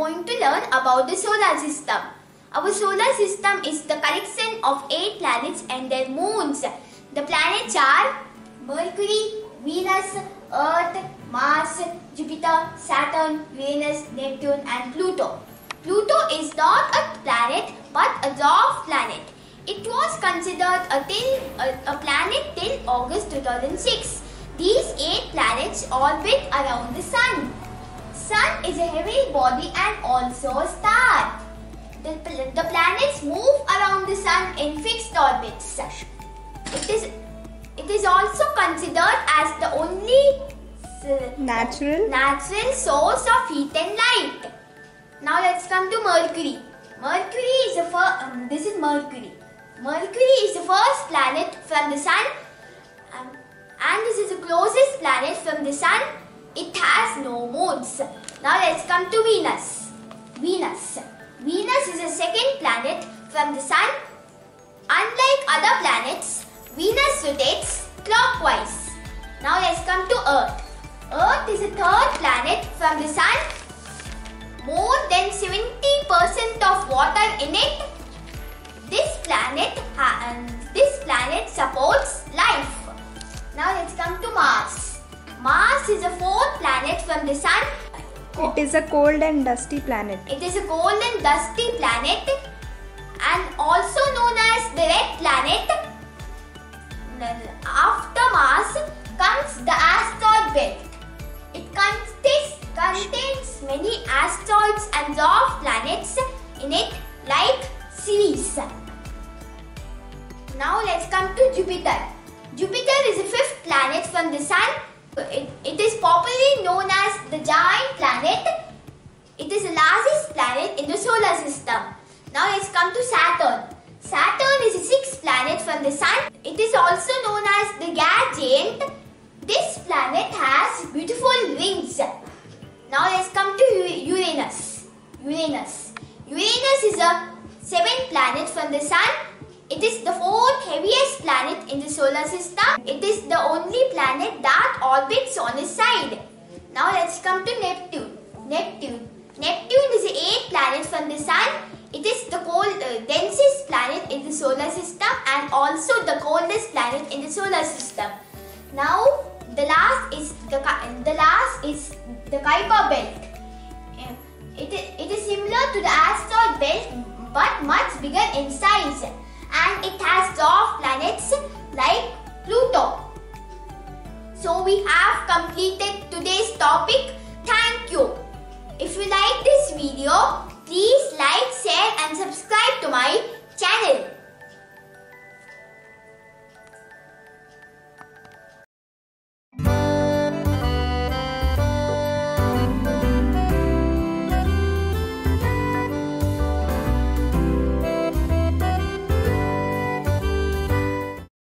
going to learn about the solar system. Our solar system is the collection of eight planets and their moons. The planets are Mercury, Venus, Earth, Mars, Jupiter, Saturn, Uranus, Neptune and Pluto. Pluto is not a planet but a dwarf planet. It was considered a, till, a, a planet till August 2006. These eight planets orbit around the Sun. Sun is a heavy body and also a star. The, the planets move around the Sun in fixed orbits. It is, it is also considered as the only Natural. natural source of heat and light. Now let's come to Mercury. Mercury is the first. Um, this is Mercury. Mercury is the first planet from the Sun, um, and this is the closest planet from the Sun. It has no moons. Now let's come to Venus. Venus. Venus is the second planet from the Sun. Unlike other planets, Venus rotates clockwise. Now let's come to Earth. Earth is the third planet from the Sun. More than 70% of water in it. This planet and um, this planet supports life. Now let's come to Mars. Mars is the fourth planet from the Sun. It is a cold and dusty planet. It is a cold and dusty planet and also known as the red planet. After Mars comes the asteroid belt. It contains, contains many asteroids and dwarf planets in it like Ceres. Now let's come to Jupiter. Jupiter is the fifth planet from the Sun. It, it is popularly known as the giant planet. It is the largest planet in the solar system. Now let's come to Saturn. Saturn is the sixth planet from the Sun. It is also known as the gas giant. This planet has beautiful rings. Now let's come to Uranus. Uranus. Uranus is a seventh planet from the Sun. It is the fourth heaviest planet in the solar system. It is the only planet that orbits on its side. Now let's come to. Neptune. Neptune solar system and also the coldest planet in the solar system. Now the last is the the last is the Kuiper belt. Eh, it is, it is similar to the asteroid belt but much bigger in size and it has dwarf planets like Pluto. So we have completed today's topic. Thank you. If you like this video, please like.